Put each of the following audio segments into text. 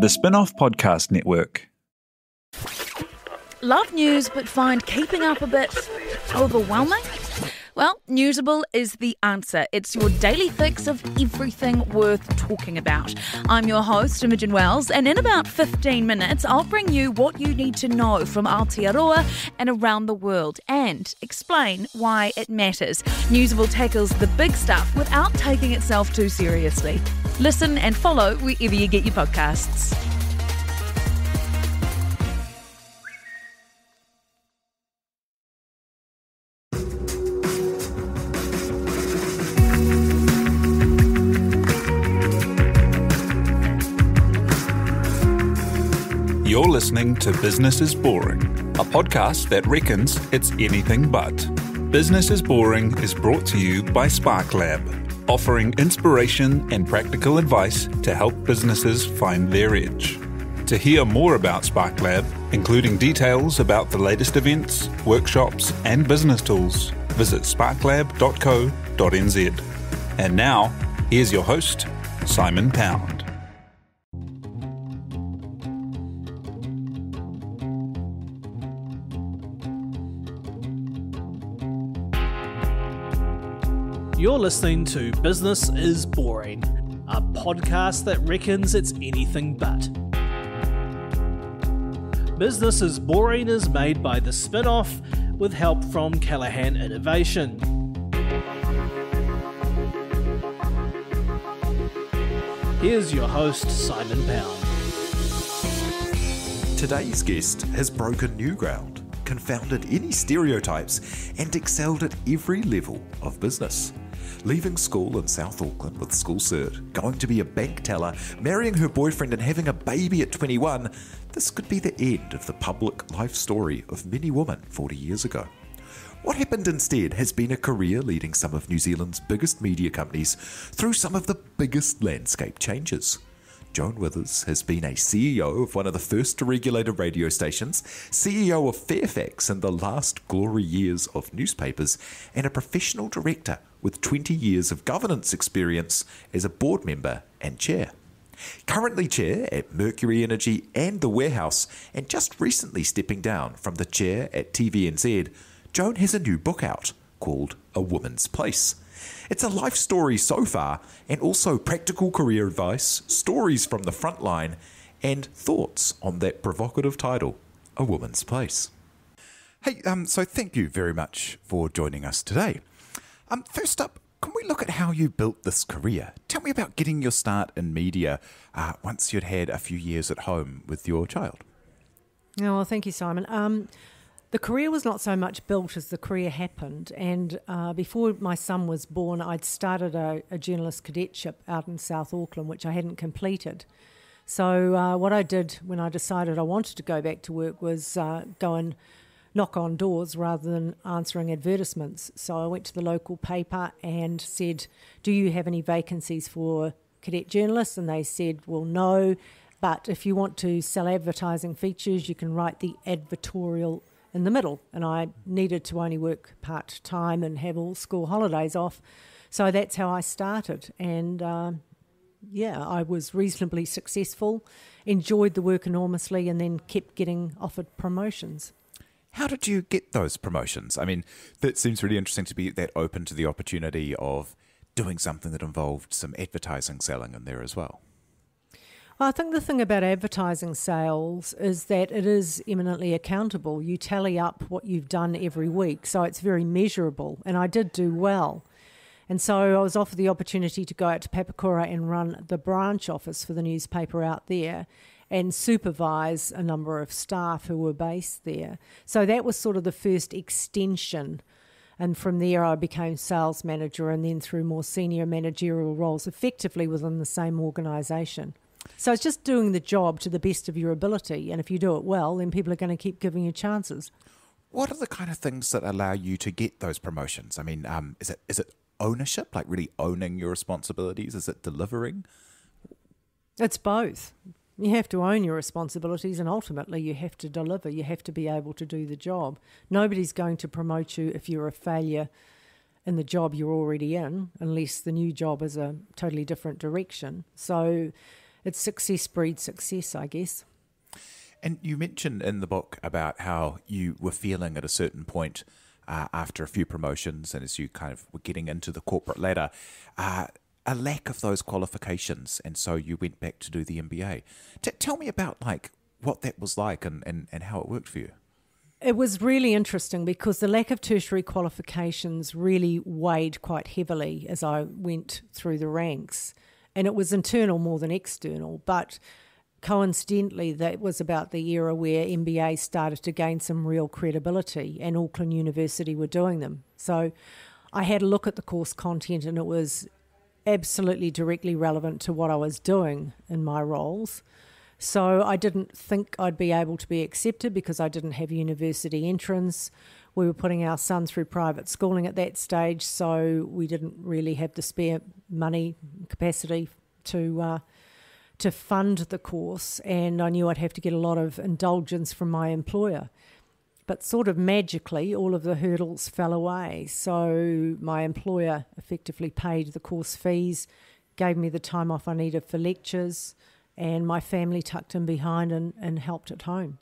The Spinoff Podcast Network. Love news, but find keeping up a bit overwhelming? Well, Newsable is the answer. It's your daily fix of everything worth talking about. I'm your host, Imogen Wells, and in about 15 minutes, I'll bring you what you need to know from Aotearoa and around the world and explain why it matters. Newsable tackles the big stuff without taking itself too seriously. Listen and follow wherever you get your podcasts. Listening to Business is Boring, a podcast that reckons it's anything but. Business is Boring is brought to you by Spark Lab, offering inspiration and practical advice to help businesses find their edge. To hear more about Spark Lab, including details about the latest events, workshops, and business tools, visit sparklab.co.nz. And now, here's your host, Simon Pound. You're listening to Business is Boring, a podcast that reckons it's anything but. Business is Boring is made by The Spinoff with help from Callaghan Innovation. Here's your host, Simon Pound. Today's guest has broken new ground, confounded any stereotypes, and excelled at every level of business. Leaving school in South Auckland with school cert, going to be a bank teller, marrying her boyfriend, and having a baby at 21, this could be the end of the public life story of many women 40 years ago. What happened instead has been a career leading some of New Zealand's biggest media companies through some of the biggest landscape changes. Joan Withers has been a CEO of one of the first regulated radio stations, CEO of Fairfax in the last glory years of newspapers, and a professional director with 20 years of governance experience as a board member and chair. Currently chair at Mercury Energy and The Warehouse, and just recently stepping down from the chair at TVNZ, Joan has a new book out called A Woman's Place. It's a life story so far, and also practical career advice, stories from the front line, and thoughts on that provocative title, A Woman's Place. Hey, um, so thank you very much for joining us today. Um, first up, can we look at how you built this career? Tell me about getting your start in media uh, once you'd had a few years at home with your child. Oh, well, thank you, Simon. Um, the career was not so much built as the career happened. And uh, before my son was born, I'd started a, a, journalist cadetship out in South Auckland, which I hadn't completed. So, uh, what I did when I decided I wanted to go back to work was uh, go and knock on doors rather than answering advertisements. So, I went to the local paper and said, Do you have any vacancies for cadet journalists? And they said, Well, no. But if you want to sell advertising features, you can write the advertorial in the middle, and I needed to only work part time and have all school holidays off. So that's how I started, and uh, yeah, I was reasonably successful, enjoyed the work enormously, and then kept getting offered promotions. How did you get those promotions? I mean, that seems really interesting to be that open to the opportunity of doing something that involved some advertising selling in there as well. I think the thing about advertising sales is that it is eminently accountable. You tally up what you've done every week, so it's very measurable, and I did do well. And so I was offered the opportunity to go out to Papakura and run the branch office for the newspaper out there and supervise a number of staff who were based there. So that was sort of the first extension. And from there, I became sales manager and then through more senior managerial roles, effectively within the same organisation. So it's just doing the job to the best of your ability. And if you do it well, then people are going to keep giving you chances. What are the kind of things that allow you to get those promotions? I mean, um, is it is it ownership, like really owning your responsibilities? Is it delivering? It's both. You have to own your responsibilities and ultimately you have to deliver. You have to be able to do the job. Nobody's going to promote you if you're a failure in the job you're already in, unless the new job is a totally different direction. So it's success breeds success, I guess. And you mentioned in the book about how you were feeling at a certain point uh, after a few promotions and as you kind of were getting into the corporate ladder, uh, a lack of those qualifications. And so you went back to do the MBA. T- tell me about like what that was like and, and, and how it worked for you. It was really interesting because the lack of tertiary qualifications really weighed quite heavily as I went through the ranks. And it was internal more than external. But coincidentally, that was about the era where MBA started to gain some real credibility, and Auckland University were doing them. So I had a look at the course content, and it was absolutely directly relevant to what I was doing in my roles. So I didn't think I'd be able to be accepted because I didn't have university entrance. We were putting our son through private schooling at that stage, so we didn't really have the spare money capacity to uh, to fund the course, and I knew I'd have to get a lot of indulgence from my employer. But sort of magically, all of the hurdles fell away. So my employer effectively paid the course fees, gave me the time off I needed for lectures, and my family tucked in behind and, and helped at home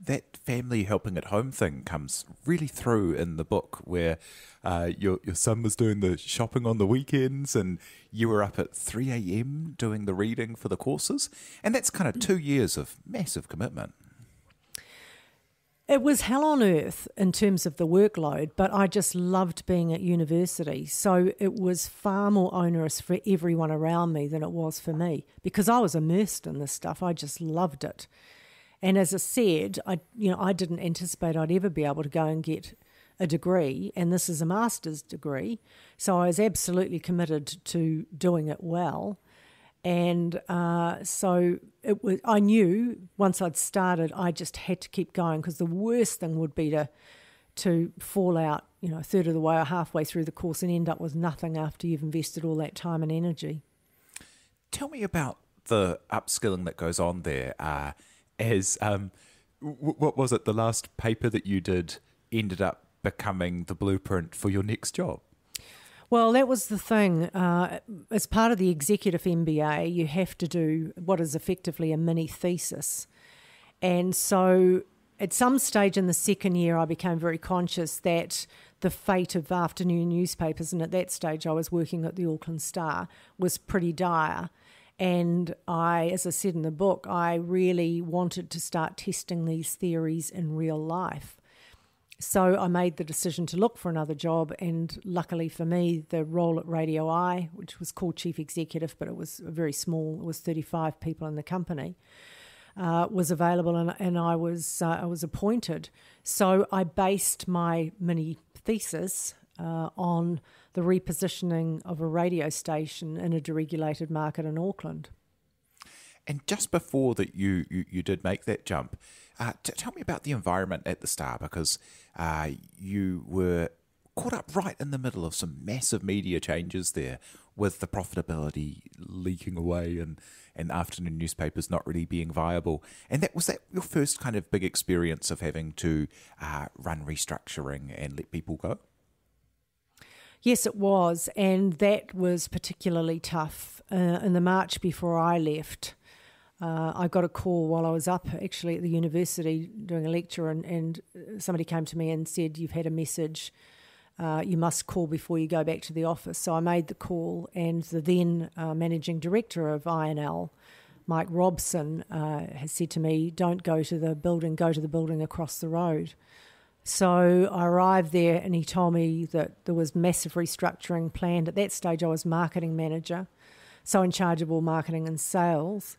that family helping at home thing comes really through in the book where uh, your your son was doing the shopping on the weekends and you were up at 3 a.m. doing the reading for the courses and that's kind of two years of massive commitment it was hell on earth in terms of the workload, but I just loved being at university. So it was far more onerous for everyone around me than it was for me because I was immersed in this stuff. I just loved it. And as I said, I you know I didn't anticipate I'd ever be able to go and get a degree, and this is a master's degree, so I was absolutely committed to doing it well. And uh, so it was. I knew once I'd started, I just had to keep going because the worst thing would be to to fall out, you know, a third of the way or halfway through the course and end up with nothing after you've invested all that time and energy. Tell me about the upskilling that goes on there. Uh, as um, w- what was it? The last paper that you did ended up becoming the blueprint for your next job. Well, that was the thing. Uh, as part of the executive MBA, you have to do what is effectively a mini thesis. And so at some stage in the second year, I became very conscious that the fate of afternoon newspapers, and at that stage I was working at the Auckland Star, was pretty dire. And I, as I said in the book, I really wanted to start testing these theories in real life. So I made the decision to look for another job, and luckily for me, the role at Radio I, which was called chief executive, but it was very small, it was 35 people in the company, uh, was available, and, and I was uh, I was appointed. So I based my mini thesis uh, on the repositioning of a radio station in a deregulated market in Auckland. And just before that, you you, you did make that jump. Uh, t- tell me about the environment at the Star because uh, you were caught up right in the middle of some massive media changes there, with the profitability leaking away and and afternoon newspapers not really being viable. And that was that your first kind of big experience of having to uh, run restructuring and let people go. Yes, it was, and that was particularly tough. Uh, in the March before I left, uh, I got a call while I was up actually at the university doing a lecture, and, and somebody came to me and said, You've had a message. Uh, you must call before you go back to the office. So I made the call, and the then uh, managing director of INL, Mike Robson, uh, has said to me, Don't go to the building, go to the building across the road. So I arrived there and he told me that there was massive restructuring planned. At that stage, I was marketing manager, so in charge of all marketing and sales.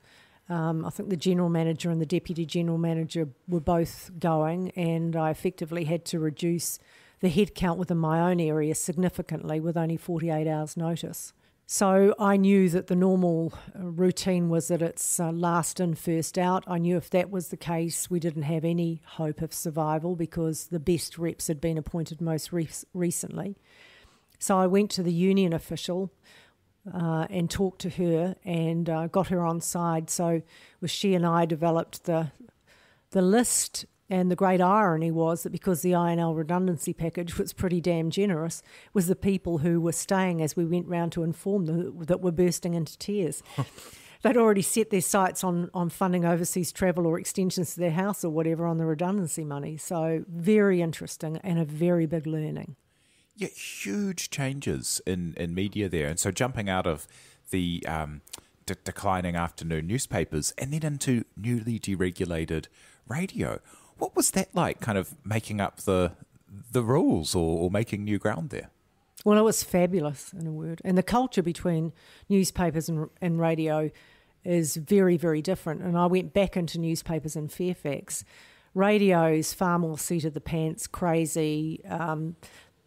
Um, I think the general manager and the deputy general manager were both going, and I effectively had to reduce the headcount within my own area significantly with only 48 hours' notice. So I knew that the normal uh, routine was that it's uh, last in, first out. I knew if that was the case, we didn't have any hope of survival because the best reps had been appointed most re- recently. So I went to the union official uh, and talked to her and uh, got her on side. So was she and I developed the the list and the great irony was that because the INL redundancy package was pretty damn generous, was the people who were staying as we went round to inform them that were bursting into tears. they'd already set their sights on, on funding overseas travel or extensions to their house or whatever on the redundancy money. So, very interesting and a very big learning. Yeah, huge changes in, in media there. And so, jumping out of the um, de- declining afternoon newspapers and then into newly deregulated radio. What was that like, kind of making up the the rules or, or making new ground there? Well, it was fabulous, in a word. And the culture between newspapers and, and radio is very, very different. And I went back into newspapers in Fairfax. Radio is far more seat of the pants, crazy. Um,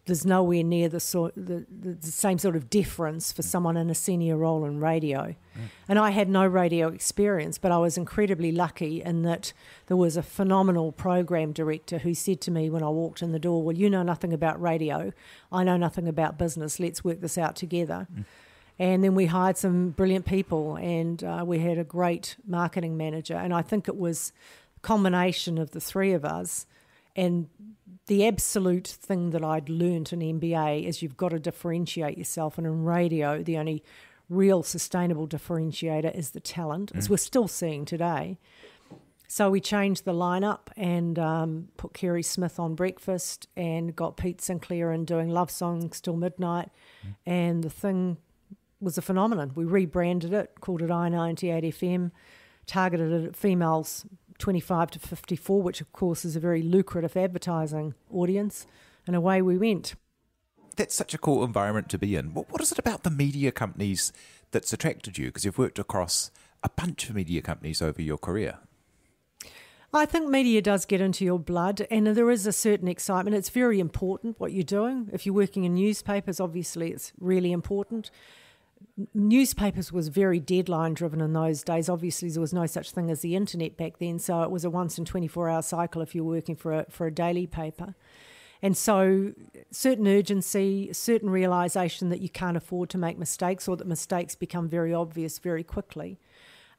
there's nowhere near the, sort, the, the, same sort of deference for someone in a senior role in radio. Mm. And I had no radio experience, but I was incredibly lucky in that there was a phenomenal program director who said to me when I walked in the door, Well, you know nothing about radio. I know nothing about business. Let's work this out together. Mm. And then we hired some brilliant people, and uh, we had a great marketing manager. And I think it was a combination of the three of us and the absolute thing that I'd learned in MBA is you've got to differentiate yourself. And in radio, the only real sustainable differentiator is the talent, mm. as we're still seeing today. So we changed the lineup and um, put Kerry Smith on breakfast and got Pete Sinclair in doing love songs till midnight. Mm. And the thing was a phenomenon. We rebranded it, called it I98 FM, targeted it at females 25 to 54, which of course is a very lucrative advertising audience, and away we went. That's such a cool environment to be in. What, what is it about the media companies that's attracted you? Because you've worked across a bunch of media companies over your career. I think media does get into your blood, and there is a certain excitement. It's very important what you're doing. If you're working in newspapers, obviously it's really important newspapers was very deadline driven in those days. Obviously, there was no such thing as the internet back then, so it was a once in 24 hour cycle if you were working for a, for a daily paper. And so, certain urgency, certain realization that you can't afford to make mistakes or that mistakes become very obvious very quickly.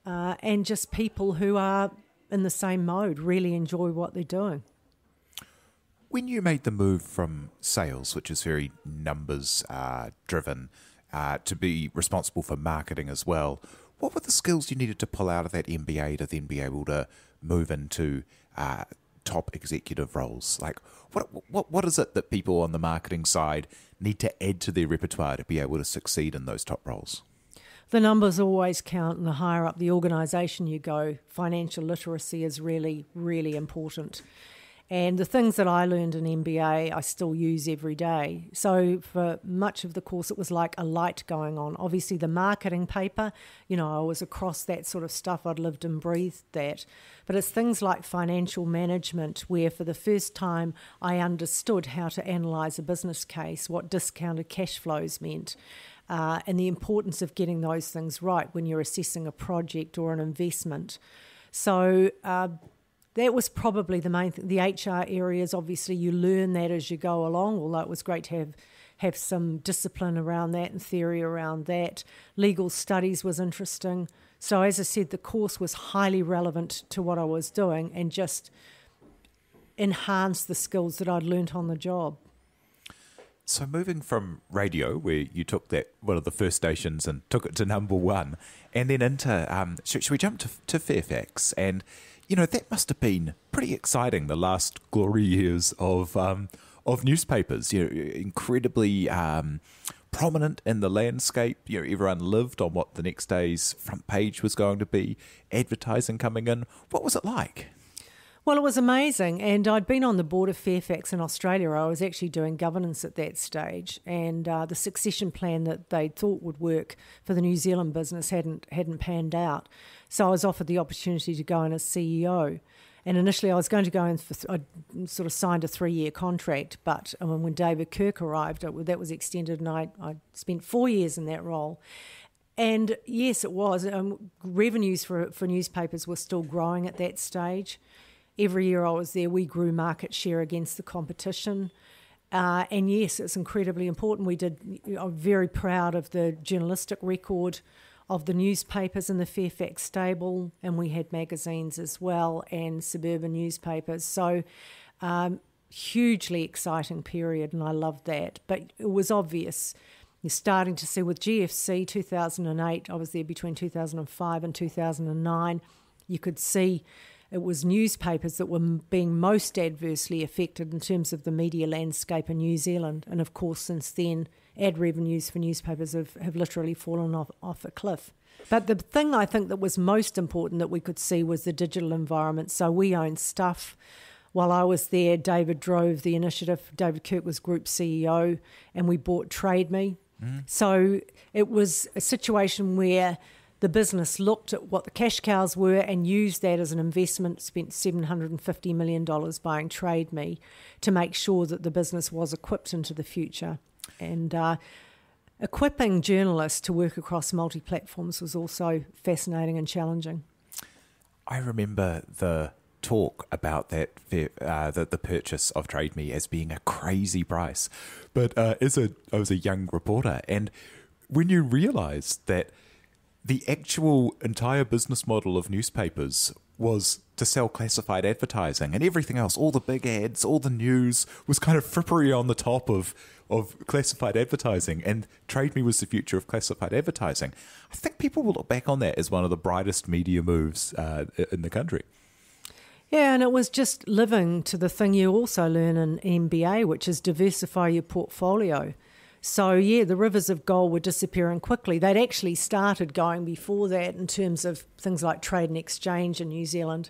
Uh, and just people who are in the same mode really enjoy what they're doing. When you made the move from sales, which is very numbers uh, driven, uh, to be responsible for marketing as well. What were the skills you needed to pull out of that MBA to then be able to move into uh, top executive roles? Like, what, what what is it that people on the marketing side need to add to their repertoire to be able to succeed in those top roles? The numbers always count, and the higher up the organisation you go, financial literacy is really, really important. And the things that I learned in MBA, I still use every day. So for much of the course, it was like a light going on. Obviously, the marketing paper, you know, I was across that sort of stuff. I'd lived and breathed that. But it's things like financial management, where for the first time I understood how to analyse a business case, what discounted cash flows meant. Uh, and the importance of getting those things right when you're assessing a project or an investment. So, uh, that was probably the main thing. The HR areas, obviously, you learn that as you go along. Although it was great to have have some discipline around that and theory around that. Legal studies was interesting. So as I said, the course was highly relevant to what I was doing and just enhanced the skills that I'd learnt on the job. So moving from radio, where you took that one of the first stations and took it to number one, and then into um, should, should we jump to, to Fairfax and you know, that must have been pretty exciting the last glory years of um, of newspapers. You know, incredibly um, prominent in the landscape. You know, everyone lived on what the next day's front page was going to be. Advertising coming in. What was it like? Well, it was amazing. And I'd been on the board of Fairfax in Australia. I was actually doing governance at that stage. And uh, the succession plan that they thought would work for the New Zealand business hadn't, hadn't panned out. So I was offered the opportunity to go in as CEO. And initially, I was going to go in for, I sort of signed a three year contract. But mean, when David Kirk arrived, it, that was extended, and I, I spent four years in that role. And yes, it was. Um, revenues for, for newspapers were still growing at that stage every year I was there, we grew market share against the competition. Uh, and yes, it's incredibly important. We did. I'm very proud of the journalistic record of the newspapers in the Fairfax stable, and we had magazines as well and suburban newspapers. So, um, hugely exciting period, and I loved that. But it was obvious You're starting to see with GFC 2008, I was there between 2005 and 2009, you could see it was newspapers that were being most adversely affected in terms of the media landscape in New Zealand. And of course, since then, ad revenues for newspapers have, have literally fallen off, off a cliff. But the thing I think that was most important that we could see was the digital environment. So we own stuff. While I was there, David drove the initiative. David Kirk was group CEO, and we bought Trade Me. Mm. So it was a situation where the business looked at what the cash cows were and used that as an investment, spent $750 million buying Trade Me to make sure that the business was equipped into the future. And uh, equipping journalists to work across multi platforms was also fascinating and challenging. I remember the talk about that uh, the, the purchase of Trade Me as being a crazy price, but uh, as a I was a young reporter, and when you realise that the actual entire business model of newspapers was to sell classified advertising and everything else, all the big ads, all the news was kind of frippery on the top of of classified advertising and Trade Me was the future of classified advertising. I think people will look back on that as one of the brightest media moves uh, in the country. Yeah, and it was just living to the thing you also learn in MBA, which is diversify your portfolio. So, yeah, the rivers of gold were disappearing quickly. They'd actually started going before that in terms of things like trade and exchange in New Zealand.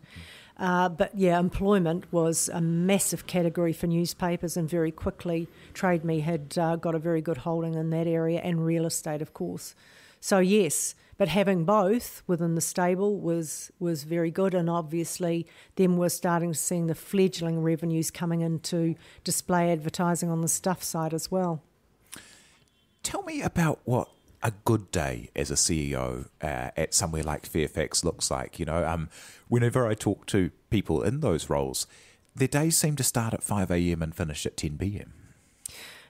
Uh, but yeah, employment was a massive category for newspapers, and very quickly, Trade Me had uh, got a very good holding in that area and real estate, of course. So, yes, but having both within the stable was was very good, and obviously, then we're starting to see the fledgling revenues coming into display advertising on the stuff side as well. Tell me about what a good day as a CEO uh, at somewhere like Fairfax looks like. You know, um, whenever I talk to people in those roles, their days seem to start at 5 a.m. and finish at 10 p.m.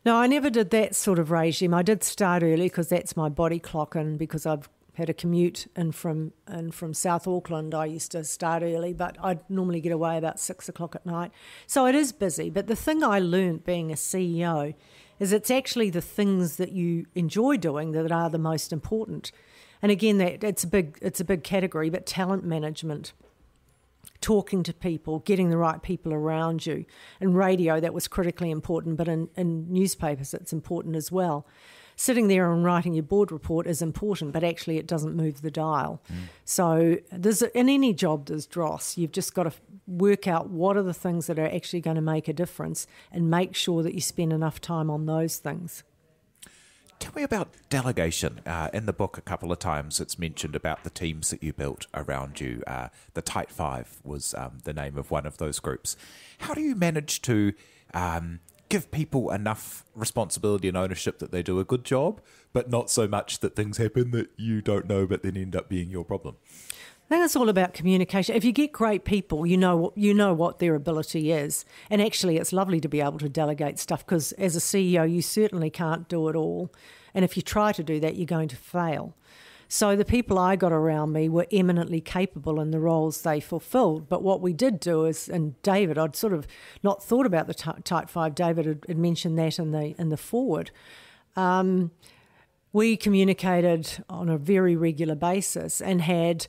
No, I never did that sort of regime. I did start early because that's my body clock, and because I've had a commute in from in from South Auckland, I used to start early, but I'd normally get away about six o'clock at night. So it is busy. But the thing I learned being a CEO is it's actually the things that you enjoy doing that are the most important. And again, that it's a big it's a big category, but talent management, talking to people, getting the right people around you. In radio, that was critically important, but in, in newspapers, it's important as well sitting there and writing your board report is important, but actually it doesn't move the dial. Mm. So there's in any job there's dross. You've just got to work out what are the things that are actually going to make a difference and make sure that you spend enough time on those things. Tell me about delegation. Uh, in the book, a couple of times it's mentioned about the teams that you built around you. Uh, the Tight Five was um, the name of one of those groups. How do you manage to um, give people enough responsibility and ownership that they do a good job, but not so much that things happen that you don't know but then end up being your problem. I think it's all about communication. If you get great people, you know what you know what their ability is, and actually, it's lovely to be able to delegate stuff because as a CEO, you certainly can't do it all, and if you try to do that, you're going to fail. So the people I got around me were eminently capable in the roles they fulfilled. But what we did do is, and David, I'd sort of not thought about the t- Tight Five. David had, had, mentioned that in the in the foreword. Um, we communicated on a very regular basis and had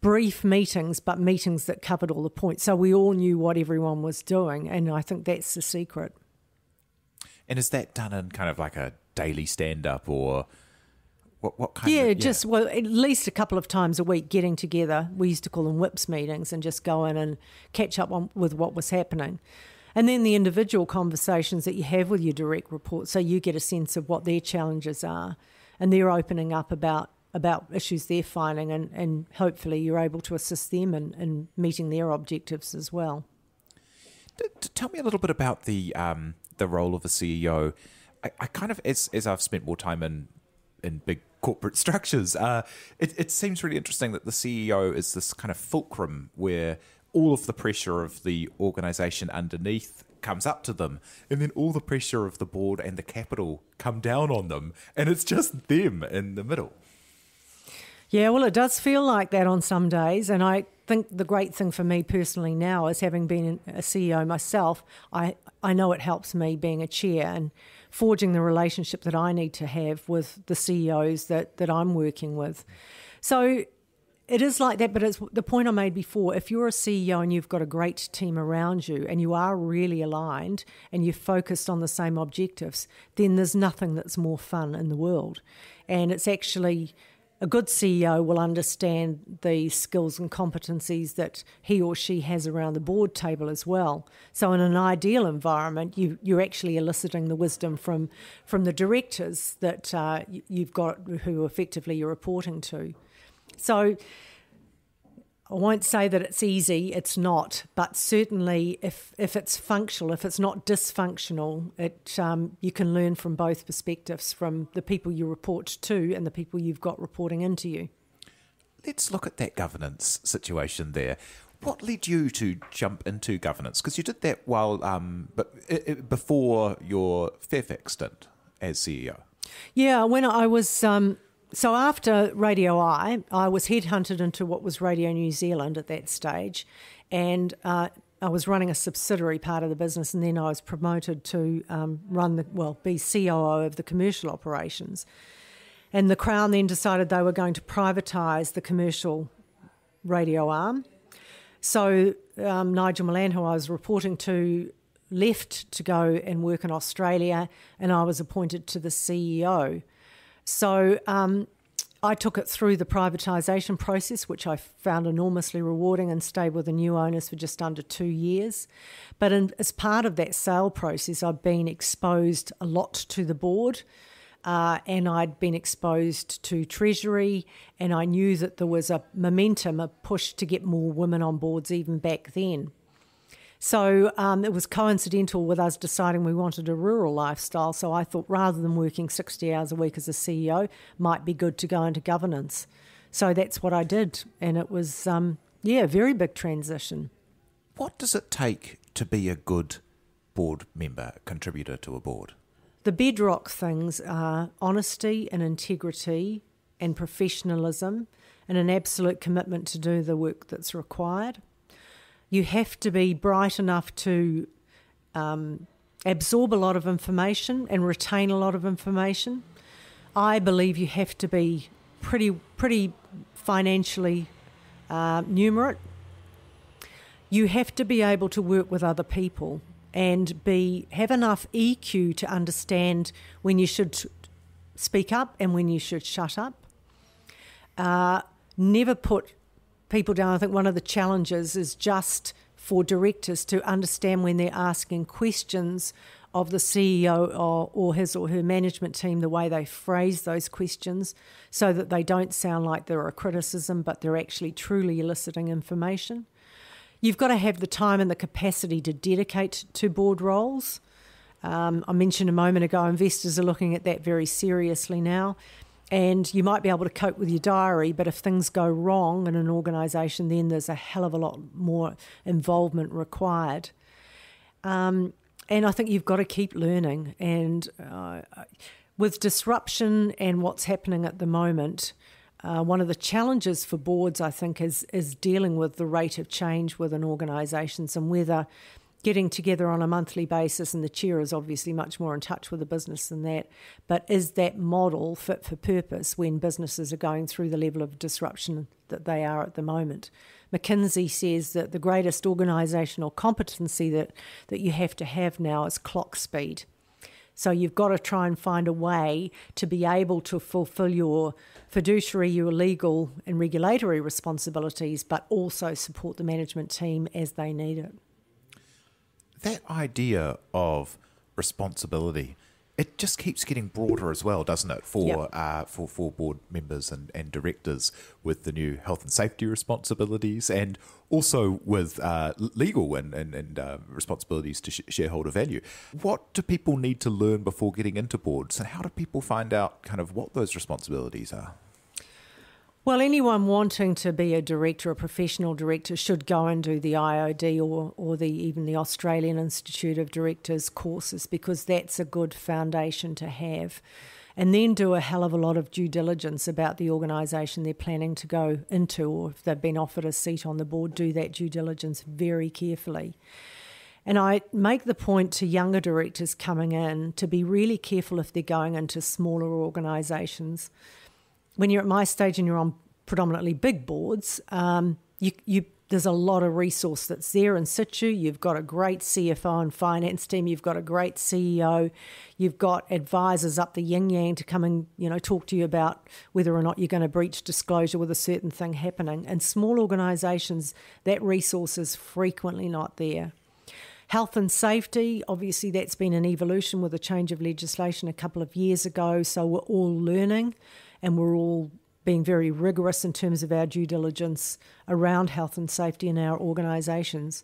brief meetings, but meetings that covered all the points. So we all knew what everyone was doing, and I think that's the secret. And is that done in kind of like a daily stand up or what, what kind yeah, of, yeah, just well, at least a couple of times a week, getting together. We used to call them whips meetings, and just go in and catch up on, with what was happening. And then the individual conversations that you have with your direct reports, so you get a sense of what their challenges are, and they're opening up about about issues they're finding, and, and hopefully you're able to assist them in, in meeting their objectives as well. Tell me a little bit about the um, the role of a CEO. I, I, kind of, as, as I've spent more time in in big corporate structures. Uh, it, it seems really interesting that the CEO is this kind of fulcrum where all of the pressure of the organization underneath comes up to them, and then all the pressure of the board and the capital come down on them, and it's just them in the middle. Yeah, well, it does feel like that on some days, and I think the great thing for me personally now is having been a CEO myself, I I know it helps me being a chair and forging the relationship that I need to have with the CEOs that, that I'm working with. So it is like that, but it's the point I made before. If you're a CEO and you've got a great team around you and you are really aligned and you're focused on the same objectives, then there's nothing that's more fun in the world. And it's actually a good CEO will understand the skills and competencies that he or she has around the board table as well. So, in an ideal environment, you, you're actually eliciting the wisdom from from the directors that uh, you've got who effectively you're reporting to. So I won't say that it's easy, it's not, but certainly if, if it's functional, if it's not dysfunctional, it, um, you can learn from both perspectives from the people you report to and the people you've got reporting into you. Let's look at that governance situation there. What led you to jump into governance? Because you did that while, um, but before your Fairfax stint as CEO. Yeah, when I was um, so after Radio I, I was headhunted into what was Radio New Zealand at that stage, and uh, I was running a subsidiary part of the business, and then I was promoted to um, run the well, be COO of the commercial operations. And the Crown then decided they were going to privatise the commercial radio arm. So um, Nigel Milan, who I was reporting to, left to go and work in Australia, and I was appointed to the CEO. So um, I took it through the privatisation process, which I found enormously rewarding and stayed with the new owners for just under two years. But in, as part of that sale process, I'd been exposed a lot to the board. Uh, and I'd been exposed to Treasury, and I knew that there was a momentum, a push to get more women on boards even back then. So um, it was coincidental with us deciding we wanted a rural lifestyle. So I thought rather than working 60 hours a week as a CEO, might be good to go into governance. So that's what I did. And it was, um, yeah, a very big transition. What does it take to be a good board member, contributor to a board? The bedrock things are honesty and integrity and professionalism and an absolute commitment to do the work that's required you have to be bright enough to um, absorb a lot of information and retain a lot of information. I believe you have to be pretty pretty financially uh, numerate. You have to be able to work with other people and be have enough EQ to understand when you should speak up and when you should shut up. Uh, never put people down. I think one of the challenges is just for directors to understand when they're asking questions of the CEO or, or, his or her management team the way they phrase those questions so that they don't sound like they're a criticism but they're actually truly eliciting information. You've got to have the time and the capacity to dedicate to board roles. Um, I mentioned a moment ago, investors are looking at that very seriously now and you might be able to cope with your diary, but if things go wrong in an organisation, then there's a hell of a lot more involvement required. Um, and I think you've got to keep learning. And uh, with disruption and what's happening at the moment, uh, one of the challenges for boards, I think, is is dealing with the rate of change within organisations and whether getting together on a monthly basis, and the chair is obviously much more in touch with the business than that. But is that model fit for purpose when businesses are going through the level of disruption that they are at the moment? McKinsey says that the greatest organisational competency that, that you have to have now is clock speed. So you've got to try and find a way to be able to fulfill your fiduciary, your legal and regulatory responsibilities, but also support the management team as they need it that idea of responsibility it just keeps getting broader as well, doesn't it, for yep. uh, for for board members and, and directors with the new health and safety responsibilities, and also with uh, legal and and, and uh, responsibilities to sh- shareholder value. What do people need to learn before getting into boards, and how do people find out kind of what those responsibilities are? Well, anyone wanting to be a director, a professional director, should go and do the IOD or, or the even the Australian Institute of Directors courses because that's a good foundation to have. And then do a hell of a lot of due diligence about the organisation they're planning to go into, or if they've been offered a seat on the board, do that due diligence very carefully. And I make the point to younger directors coming in to be really careful if they're going into smaller organisations. When you're at my stage and you're on predominantly big boards, um, you, you there's a lot of resource that's there in situ. You've got a great CFO and finance team. You've got a great CEO. You've got advisors up the yin yang to come and you know talk to you about whether or not you're going to breach disclosure with a certain thing happening. And small organisations, that resource is frequently not there. Health and safety, obviously, that's been an evolution with a change of legislation a couple of years ago. So we're all learning and we're all being very rigorous in terms of our due diligence around health and safety in our organisations.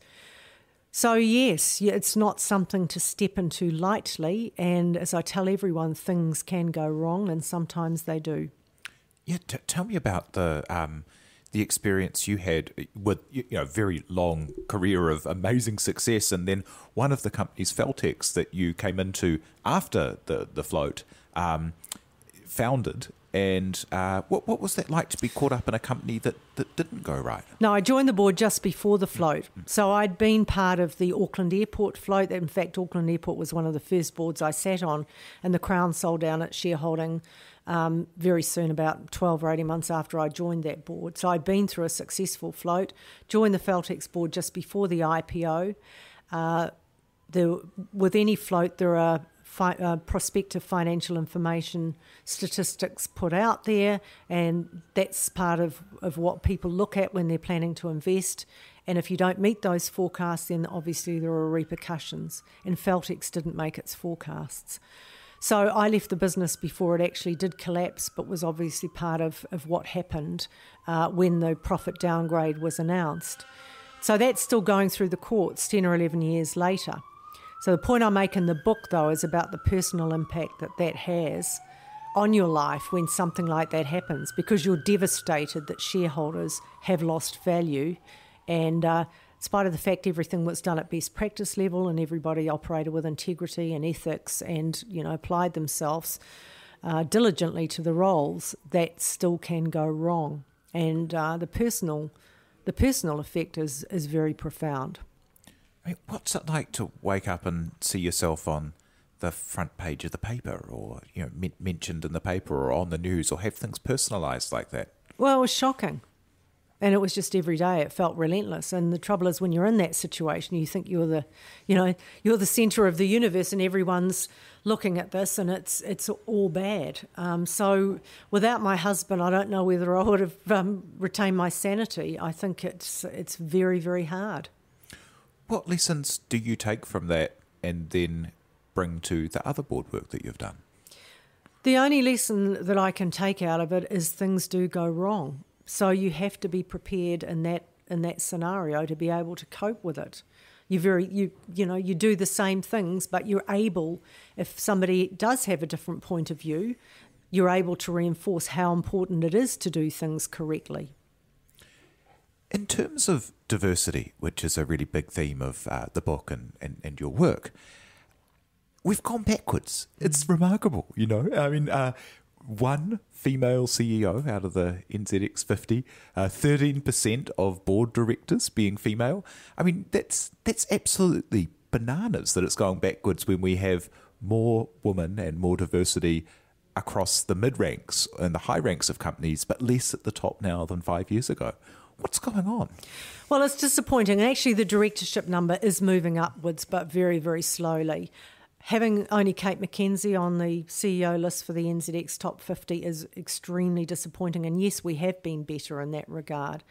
So, yes, it's not something to step into lightly. And as I tell everyone, things can go wrong, and sometimes they do. Yeah, tell me about the um, the experience you had with you know very long career of amazing success, and then one of the companies, Feltex, that you came into after the the float, um, founded and uh, what what was that like to be caught up in a company that, that didn't go right? No, I joined the board just before the float. So I'd been part of the Auckland Airport float. In fact, Auckland Airport was one of the first boards I sat on, and the Crown sold down its shareholding um, very soon, about 12 or 18 months after I joined that board. So I'd been through a successful float, joined the Feltex board just before the IPO. Uh, the, with any float, there are fi- uh, prospective financial information statistics put out there, and that's part of, of what people look at when they're planning to invest. And if you don't meet those forecasts, then obviously there are repercussions. And Feltex didn't make its forecasts. So I left the business before it actually did collapse, but was obviously part of, of what happened uh, when the profit downgrade was announced. So that's still going through the courts 10 or 11 years later. So the point I make in the book, though, is about the personal impact that that has on your life when something like that happens because you're devastated that shareholders have lost value. And uh, in spite of the fact everything was done at best practice level and everybody operated with integrity and ethics and, you know, applied themselves uh, diligently to the roles, that still can go wrong. And uh, the personal the personal effect is, is very profound. I mean, what's it like to wake up and see yourself on the front page of the paper, or you know, men- mentioned in the paper, or on the news, or have things personalised like that? Well, it was shocking. And it was just every day. It felt relentless. And the trouble is, when you're in that situation, you think you're the, you know, you're the centre of the universe, and everyone's looking at this, and it's it's all bad. Um, so, without my husband, I don't know whether I would have um, retained my sanity. I think it's it's very very hard. What lessons do you take from that, and then bring to the other board work that you've done? The only lesson that I can take out of it is things do go wrong. So you have to be prepared in that in that scenario to be able to cope with it. You very you you know you do the same things, but you're able if somebody does have a different point of view, you're able to reinforce how important it is to do things correctly. In terms of diversity, which is a really big theme of uh, the book and, and, and your work, we've gone backwards. It's remarkable, you know. I mean, uh, one female CEO out of the NZX 50, uh, 13% of board directors being female. I mean, that's that's absolutely bananas that it's going backwards when we have more women and more diversity across the mid ranks and the high ranks of companies, but less at the top now than five years ago. What's going on? Well, it's disappointing. Actually, the directorship number is moving upwards, but very, very slowly. Having only Kate McKenzie on the CEO list for the NZX Top 50 is extremely disappointing. And yes, we have been better in that regard.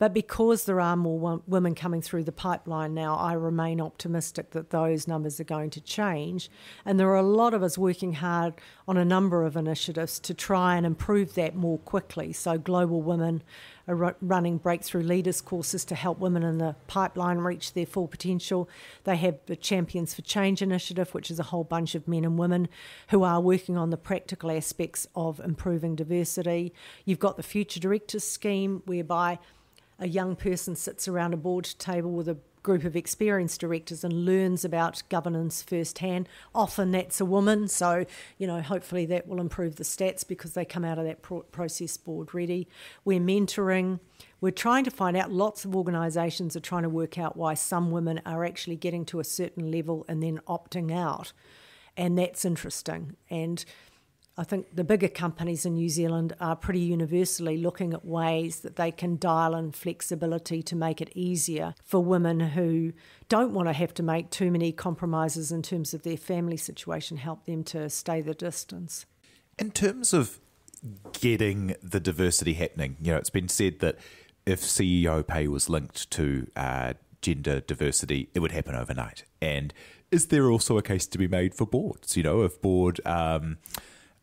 But because there are more women coming through the pipeline now, I remain optimistic that those numbers are going to change. And there are a lot of us working hard on a number of initiatives to try and improve that more quickly. So, Global Women are running breakthrough leaders courses to help women in the pipeline reach their full potential. They have the Champions for Change initiative, which is a whole bunch of men and women who are working on the practical aspects of improving diversity. You've got the Future Directors Scheme, whereby a young person sits around a board table with a group of experienced directors and learns about governance firsthand. Often that's a woman, so you know hopefully that will improve the stats because they come out of that pro- process board ready. We're mentoring. We're trying to find out. Lots of organisations are trying to work out why some women are actually getting to a certain level and then opting out, and that's interesting. And I think the bigger companies in New Zealand are pretty universally looking at ways that they can dial in flexibility to make it easier for women who don't want to have to make too many compromises in terms of their family situation, help them to stay the distance. In terms of getting the diversity happening, you know, it's been said that if CEO pay was linked to uh, gender diversity, it would happen overnight. And is there also a case to be made for boards? You know, if board um,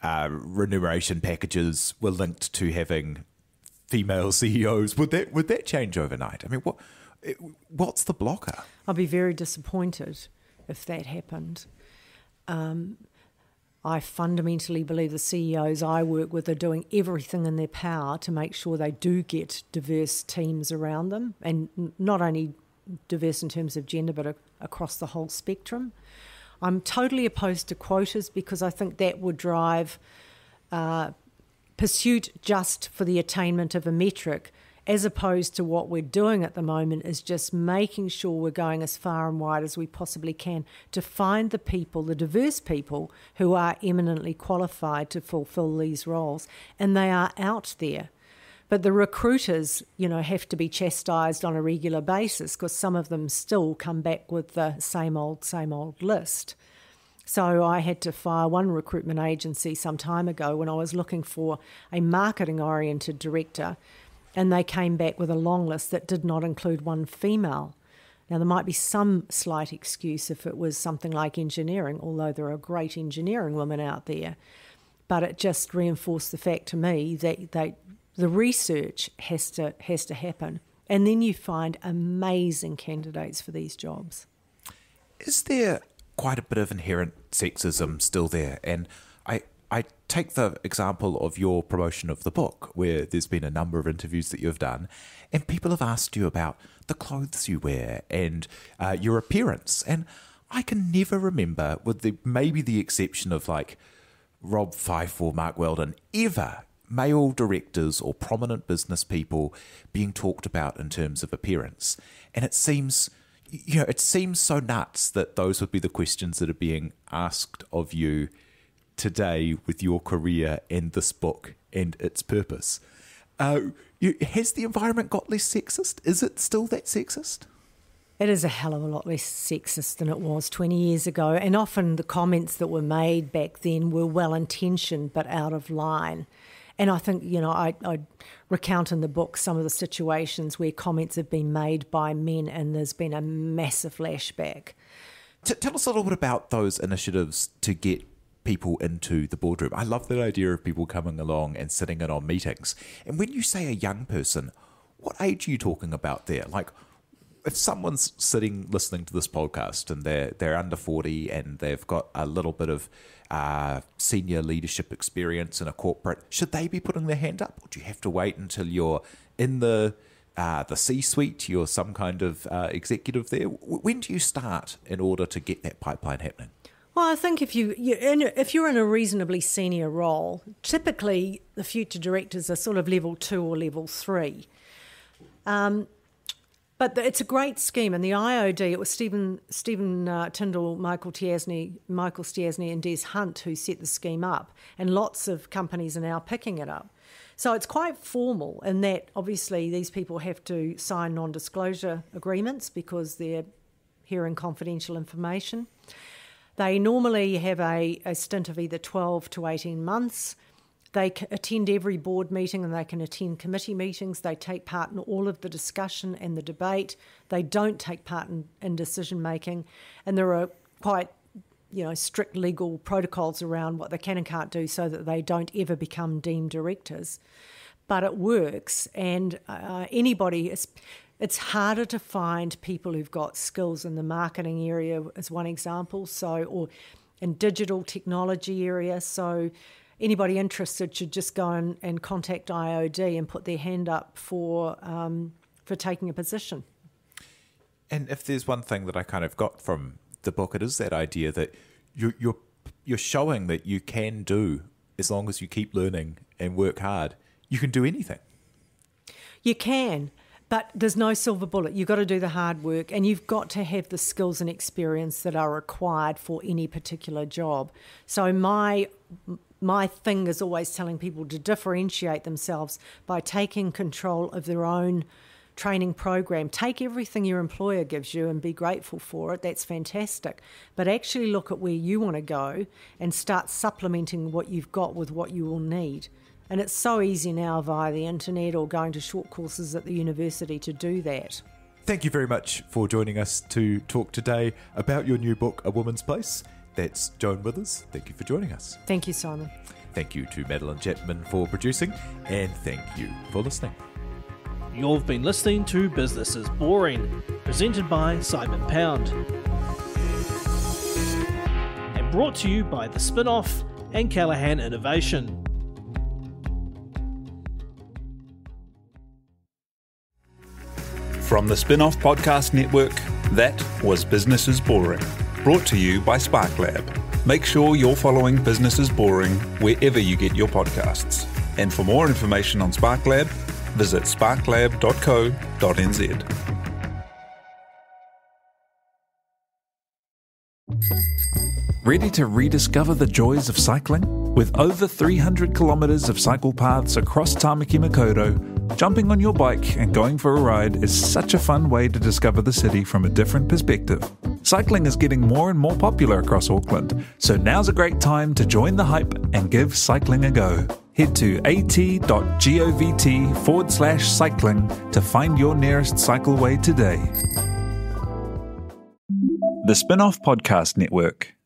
uh, remuneration packages were linked to having female CEOs, would that would that change overnight? I mean, what what's the blocker? I'd be very disappointed if that happened. Um, I fundamentally believe the CEOs I work with are doing everything in their power to make sure they do get diverse teams around them, and not only diverse in terms of gender, but across the whole spectrum. I'm totally opposed to quotas because I think that would drive uh, pursuit just for the attainment of a metric, as opposed to what we're doing at the moment is just making sure we're going as far and wide as we possibly can to find the people, the diverse people who are eminently qualified to fulfill these roles. And they are out there. But the recruiters, you know, have to be chastised on a regular basis because some of them still come back with the same old, same old list. So I had to fire one recruitment agency some time ago when I was looking for a marketing oriented director, and they came back with a long list that did not include one female. Now, there might be some slight excuse if it was something like engineering, although there are great engineering women out there. But it just reinforced the fact to me that they, the research has to has to happen, and then you find amazing candidates for these jobs. Is there quite a bit of inherent sexism still there? And I I take the example of your promotion of the book, where there's been a number of interviews that you've done, and people have asked you about the clothes you wear and uh, your appearance, and I can never remember, with the maybe the exception of like Rob Fyfe or Mark Weldon, ever male directors or prominent business people being talked about in terms of appearance. And it seems, you know, it seems so nuts that those would be the questions that are being asked of you today with your career and this book and its purpose. Uh, you, has the environment got less sexist? Is it still that sexist? It is a hell of a lot less sexist than it was 20 years ago. And often the comments that were made back then were well intentioned but out of line. And I think, you know, I, I recount in the book some of the situations where comments have been made by men and there's been a massive flashback. T- tell us a little bit about those initiatives to get people into the boardroom. I love that idea of people coming along and sitting in on meetings. And when you say a young person, what age are you talking about there? Like, if someone's sitting listening to this podcast and they're they're under forty and they've got a little bit of uh, senior leadership experience in a corporate, should they be putting their hand up, or do you have to wait until you're in the uh, the C-suite, you're some kind of uh, executive there? When do you start in order to get that pipeline happening? Well, I think if you if you're in a reasonably senior role, typically the future directors are sort of level two or level three. Um, but it's a great scheme, and the IOD. It was Stephen Stephen uh, Tindall, Michael Stiassny, Michael Stiassny, and Des Hunt who set the scheme up, and lots of companies are now picking it up. So it's quite formal in that obviously these people have to sign non-disclosure agreements because they're hearing confidential information. They normally have a, a stint of either 12 to 18 months. They attend every board meeting and they can attend committee meetings. They take part in all of the discussion and the debate. They don't take part in, in decision making. And there are quite you know strict legal protocols around what they can and can't do so that they don't ever become deemed directors. But it works, and uh, anybody is. It's harder to find people who've got skills in the marketing area, as one example. So, or in digital technology area. So, anybody interested should just go and, and contact IOD and put their hand up for um, for taking a position. And if there's one thing that I kind of got from the book, it is that idea that you, you're you're showing that you can do as long as you keep learning and work hard. You can do anything. You can, but there's no silver bullet. You've got to do the hard work and you've got to have the skills and experience that are required for any particular job. So my my thing is always telling people to differentiate themselves by taking control of their own training program. Take everything your employer gives you and be grateful for it. That's fantastic. But actually look at where you want to go and start supplementing what you've got with what you will need. And it's so easy now via the internet or going to short courses at the university to do that. Thank you very much for joining us to talk today about your new book, A Woman's Place. That's Joan Withers. Thank you for joining us. Thank you, Simon. Thank you to Madeleine Chapman for producing, and thank you for listening. You've been listening to Business is Boring, presented by Simon Pound. And brought to you by The Spinoff and Callaghan Innovation. From the Spinoff Podcast Network, that was Business is Boring, brought to you by SparkLab. Make sure you're following Business is Boring wherever you get your podcasts. And for more information on SparkLab, visit sparklab.co.nz. Ready to rediscover the joys of cycling? With over 300 kilometres of cycle paths across Tamaki Makaurau, jumping on your bike and going for a ride is such a fun way to discover the city from a different perspective. Cycling is getting more and more popular across Auckland, so now's a great time to join the hype and give cycling a go. Head to at.govt forward slash cycling to find your nearest cycleway today. The Spinoff Podcast Network.